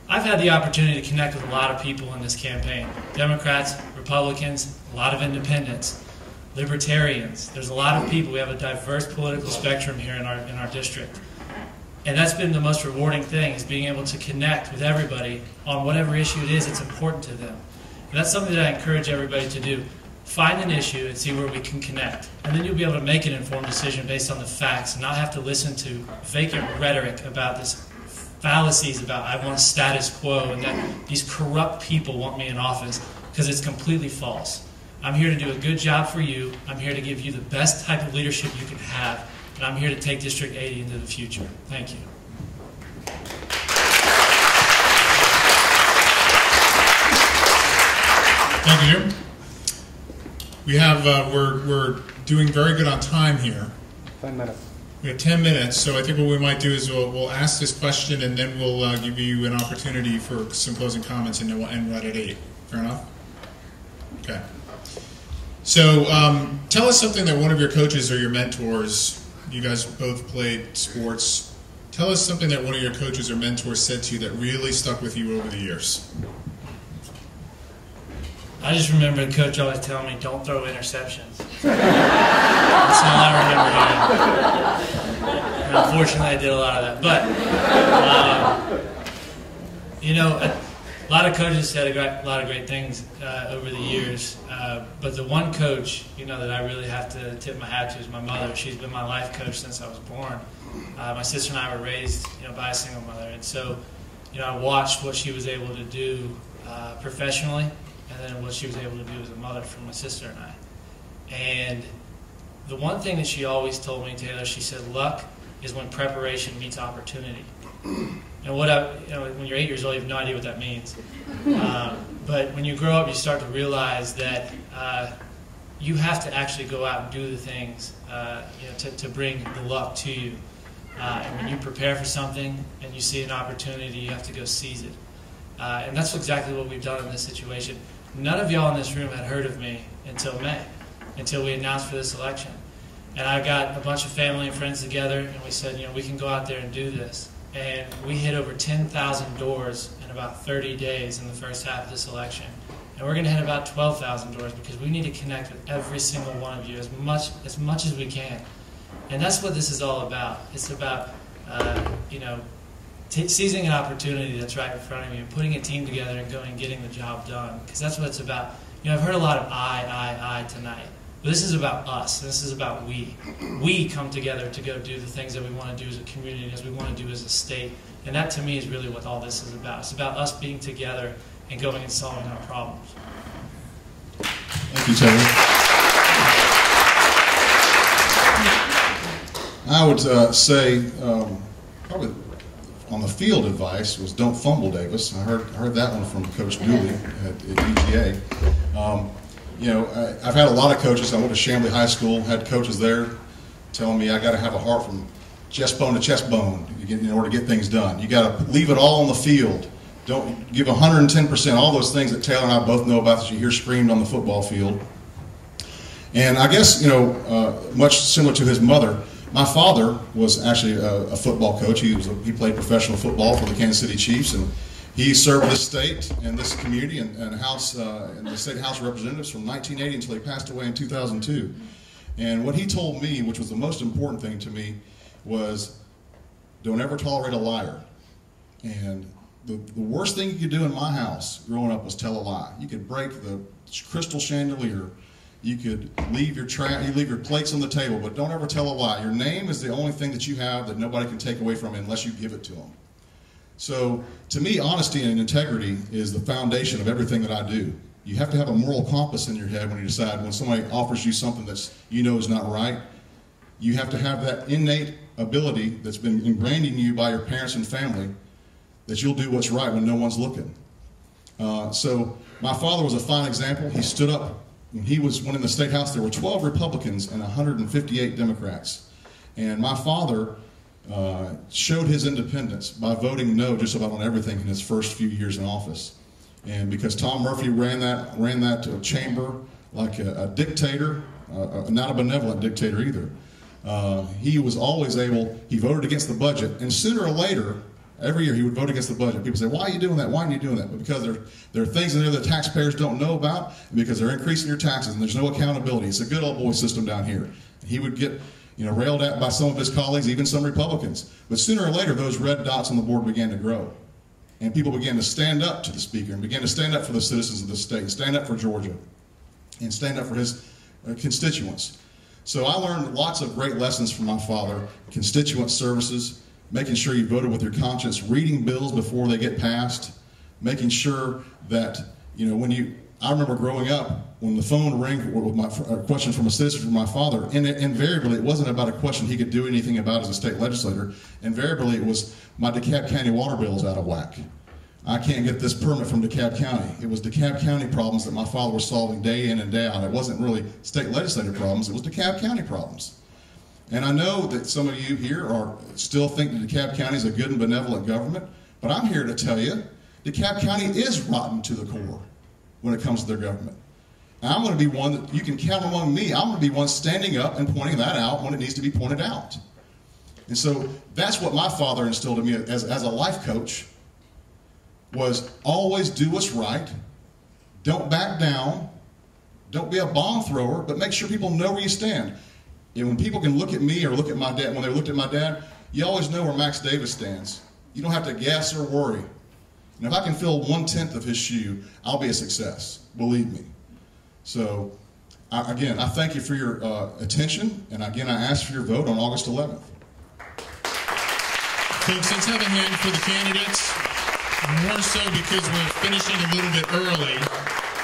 I've had the opportunity to connect with a lot of people in this campaign Democrats, Republicans, a lot of independents, libertarians. There's a lot of people. We have a diverse political spectrum here in our, in our district. And that's been the most rewarding thing is being able to connect with everybody on whatever issue it is that's important to them. And that's something that I encourage everybody to do. Find an issue and see where we can connect. And then you'll be able to make an informed decision based on the facts and not have to listen to vacant rhetoric about this fallacies about I want status quo and that these corrupt people want me in office because it's completely false. I'm here to do a good job for you. I'm here to give you the best type of leadership you can have. And I'm here to take District 80 into the future. Thank you. Thank you. We have uh, we're we're doing very good on time here. Ten minutes. We have ten minutes, so I think what we might do is we'll, we'll ask this question and then we'll uh, give you an opportunity for some closing comments, and then we'll end right at eight. Fair enough. Okay. So um, tell us something that one of your coaches or your mentors. You guys both played sports. Tell us something that one of your coaches or mentors said to you that really stuck with you over the years. I just remember the coach always telling me, "Don't throw interceptions." That's all I remember. And unfortunately, I did a lot of that. But um, you know, a lot of coaches said a great, lot of great things uh, over the years. Uh, but the one coach, you know, that I really have to tip my hat to is my mother. She's been my life coach since I was born. Uh, my sister and I were raised, you know, by a single mother, and so, you know, I watched what she was able to do uh, professionally and then what she was able to do as a mother for my sister and I. And the one thing that she always told me, Taylor, she said, luck is when preparation meets opportunity. And what I, you know, when you're eight years old, you have no idea what that means. Um, but when you grow up, you start to realize that uh, you have to actually go out and do the things uh, you know, to, to bring the luck to you. Uh, and when you prepare for something and you see an opportunity, you have to go seize it. Uh, and that's exactly what we've done in this situation. None of y'all in this room had heard of me until May, until we announced for this election. And I got a bunch of family and friends together, and we said, you know, we can go out there and do this. And we hit over 10,000 doors in about 30 days in the first half of this election. And we're going to hit about 12,000 doors because we need to connect with every single one of you as much as much as we can. And that's what this is all about. It's about, uh, you know, seizing an opportunity that's right in front of you putting a team together and going and getting the job done. Because that's what it's about. You know, I've heard a lot of I, I, I tonight. But this is about us. This is about we. We come together to go do the things that we want to do as a community, as we want to do as a state. And that to me is really what all this is about. It's about us being together and going and solving our problems. Thank you, Taylor. I would uh, say um, probably on the field advice was don't fumble, Davis. I heard heard that one from Coach Dooley at, at UGA. Um, you know, I, I've had a lot of coaches. I went to Chamblee High School, had coaches there telling me I got to have a heart from chest bone to chest bone in order to get things done. You got to leave it all on the field. Don't give 110%. All those things that Taylor and I both know about that you hear screamed on the football field. And I guess you know, uh, much similar to his mother, my father was actually a, a football coach. He was a, he played professional football for the Kansas City Chiefs, and he served this state and this community and, and House uh, and the state House of Representatives from 1980 until he passed away in 2002. And what he told me, which was the most important thing to me, was don't ever tolerate a liar. And the, the worst thing you could do in my house growing up was tell a lie. You could break the crystal chandelier. You could leave your tra- you leave your plates on the table, but don't ever tell a lie. Your name is the only thing that you have that nobody can take away from you unless you give it to them. So, to me, honesty and integrity is the foundation of everything that I do. You have to have a moral compass in your head when you decide when somebody offers you something that's you know is not right. You have to have that innate ability that's been ingrained in you by your parents and family that you'll do what's right when no one's looking. Uh, so, my father was a fine example. He stood up when he was when in the state house. There were 12 Republicans and 158 Democrats, and my father uh, showed his independence by voting no just about on everything in his first few years in office. And because Tom Murphy ran that ran that uh, chamber like a, a dictator, uh, not a benevolent dictator either, uh, he was always able. He voted against the budget, and sooner or later, every year he would vote against the budget. People say, "Why are you doing that? Why are you doing that?" But because there there are things in there that taxpayers don't know about, because they're increasing your taxes, and there's no accountability. It's a good old boy system down here. He would get you know, railed at by some of his colleagues, even some Republicans. But sooner or later, those red dots on the board began to grow. And people began to stand up to the speaker and began to stand up for the citizens of the state, and stand up for Georgia, and stand up for his uh, constituents. So I learned lots of great lessons from my father constituent services, making sure you voted with your conscience, reading bills before they get passed, making sure that, you know, when you, I remember growing up, when the phone rang with my, a question from a citizen from my father, and it, invariably it wasn't about a question he could do anything about as a state legislator. Invariably it was, my DeKalb County water bill is out of whack. I can't get this permit from DeKalb County. It was DeKalb County problems that my father was solving day in and day out. It wasn't really state legislative problems, it was DeKalb County problems. And I know that some of you here are still think that DeKalb County is a good and benevolent government, but I'm here to tell you DeKalb County is rotten to the core when it comes to their government. And I'm going to be one that you can count among me. I'm going to be one standing up and pointing that out when it needs to be pointed out. And so that's what my father instilled in me as, as a life coach was always do what's right, don't back down, don't be a bomb thrower, but make sure people know where you stand. And when people can look at me or look at my dad, when they looked at my dad, you always know where Max Davis stands. You don't have to guess or worry. And if I can fill one tenth of his shoe, I'll be a success. Believe me. So, I, again, I thank you for your uh, attention, and again, I ask for your vote on August 11th. Folks, let's have a hand for the candidates. More so because we're finishing a little bit early,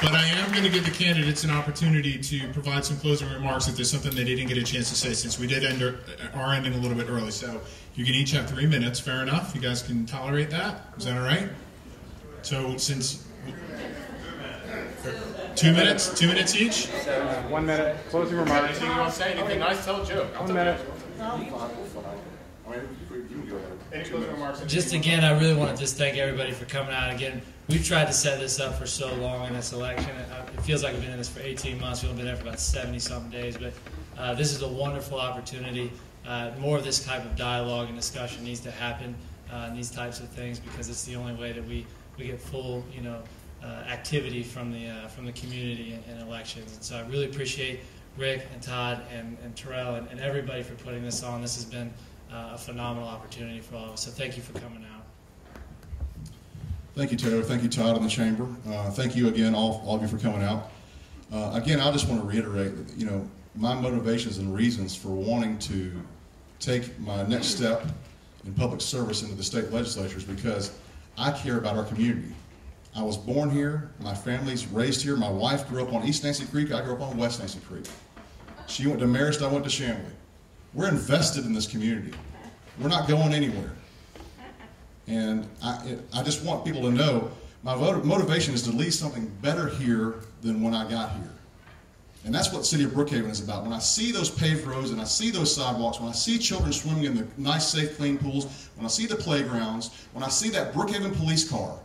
but I am going to give the candidates an opportunity to provide some closing remarks if there's something they didn't get a chance to say since we did end our, are ending a little bit early. So you can each have three minutes. Fair enough. You guys can tolerate that. Is that all right? So since two minutes, two minutes each. One minute, closing remarks. Anything you want to say? Anything nice? Tell a joke. One minute. I mean, you can go ahead. Any closing remarks? Just again, I really want to just thank everybody for coming out. Again, we've tried to set this up for so long in this election. Uh, It feels like we've been in this for 18 months. We've only been there for about 70 something days, but uh, this is a wonderful opportunity. Uh, more of this type of dialogue and discussion needs to happen uh, in these types of things because it's the only way that we, we get full, you know, uh, activity from the uh, from the community and, in elections. And so I really appreciate Rick and Todd and, and Terrell and, and everybody for putting this on. This has been uh, a phenomenal opportunity for all of us. So thank you for coming out. Thank you, Taylor. Thank you, Todd, in the chamber. Uh, thank you again, all, all of you, for coming out. Uh, again, I just want to reiterate, that, you know, my motivations and reasons for wanting to take my next step in public service into the state legislature is because I care about our community. I was born here. My family's raised here. My wife grew up on East Nancy Creek. I grew up on West Nancy Creek. She went to Marist. I went to Chamblee. We're invested in this community. We're not going anywhere. And I, I just want people to know my motivation is to leave something better here than when I got here. And that's what city of Brookhaven is about. When I see those paved roads and I see those sidewalks, when I see children swimming in the nice, safe, clean pools, when I see the playgrounds, when I see that Brookhaven police car,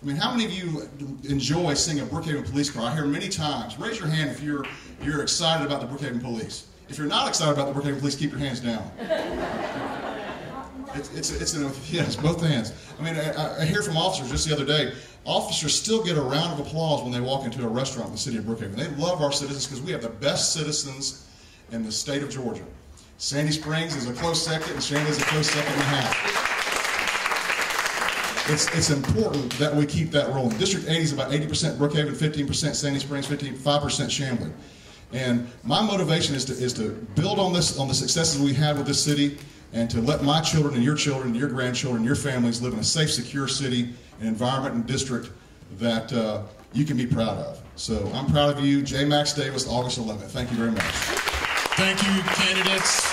I mean, how many of you enjoy seeing a Brookhaven police car? I hear many times. Raise your hand if you're you're excited about the Brookhaven police. If you're not excited about the Brookhaven police, keep your hands down. It's, it's, it's an, yes, both hands. I mean, I, I hear from officers just the other day, officers still get a round of applause when they walk into a restaurant in the city of Brookhaven. They love our citizens because we have the best citizens in the state of Georgia. Sandy Springs is a close second, and Shannon is a close second and a half. It's, it's important that we keep that rolling. District 80 is about 80% Brookhaven, 15% Sandy Springs, 15, 5% Chamblee. And my motivation is to, is to build on this, on the successes we had with this city, and to let my children and your children, and your grandchildren, and your families live in a safe, secure city, and environment and district that uh, you can be proud of. So I'm proud of you, J. Max Davis, August 11th. Thank you very much. Thank you, candidates.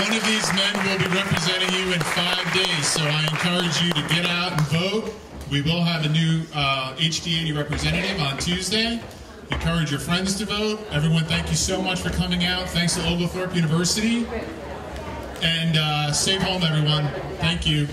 One of these men will be representing you in five days, so I encourage you to get out and vote. We will have a new uh, HD80 representative on Tuesday. Encourage your friends to vote. Everyone, thank you so much for coming out. Thanks to Oglethorpe University. And uh, stay home, everyone. Thank you.